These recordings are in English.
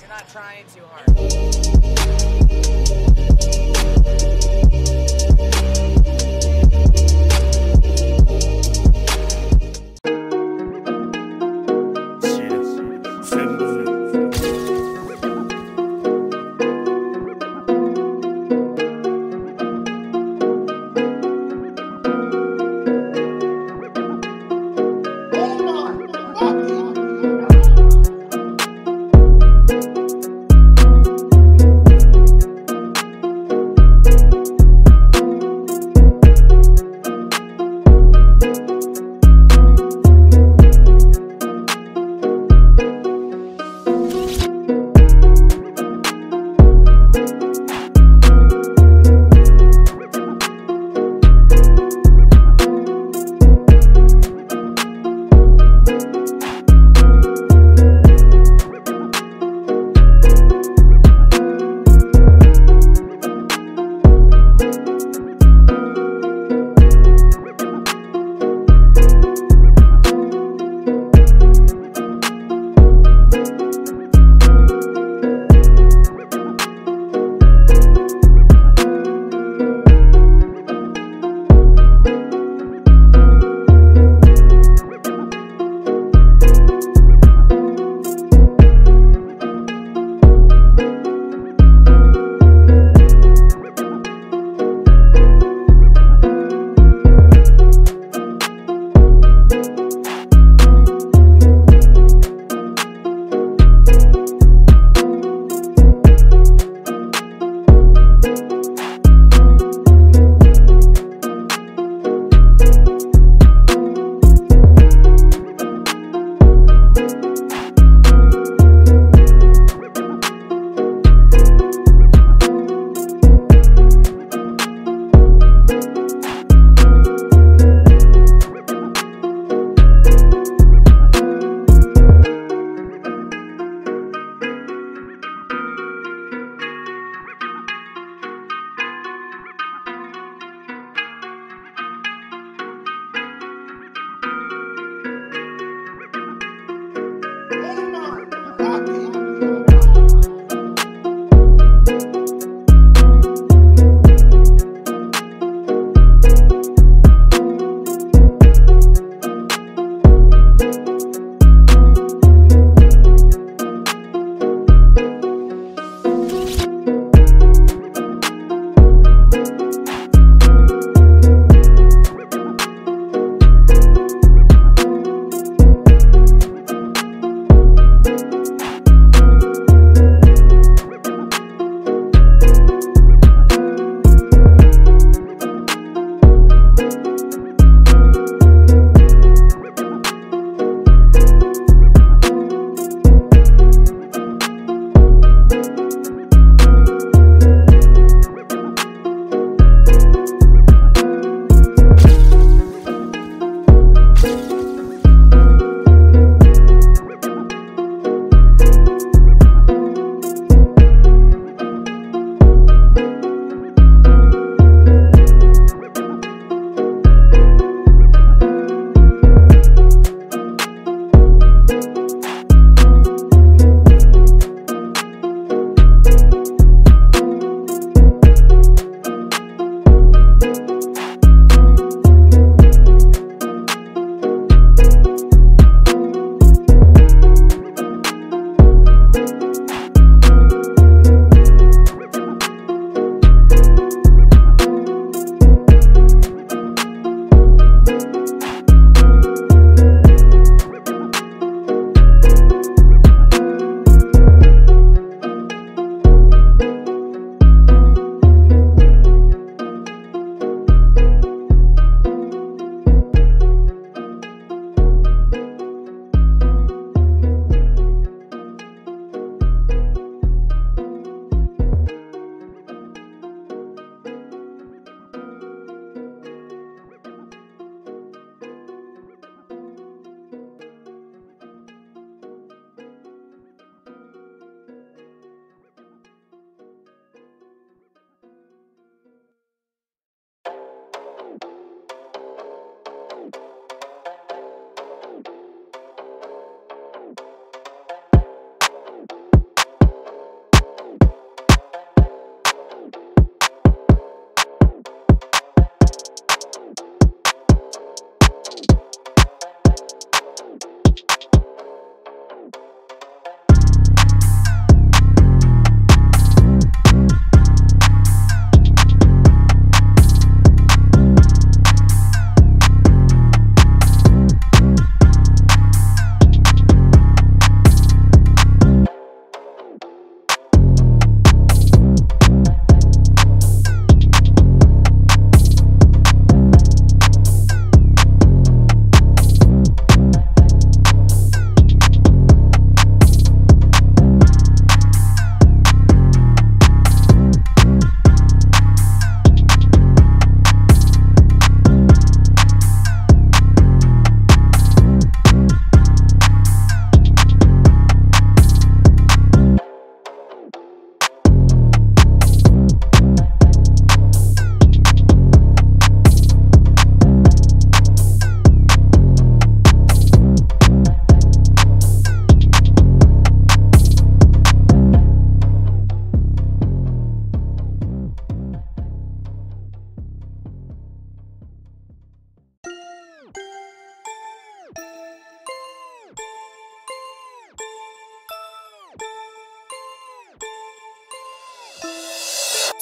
You're not trying too hard.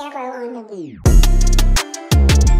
Chevro on the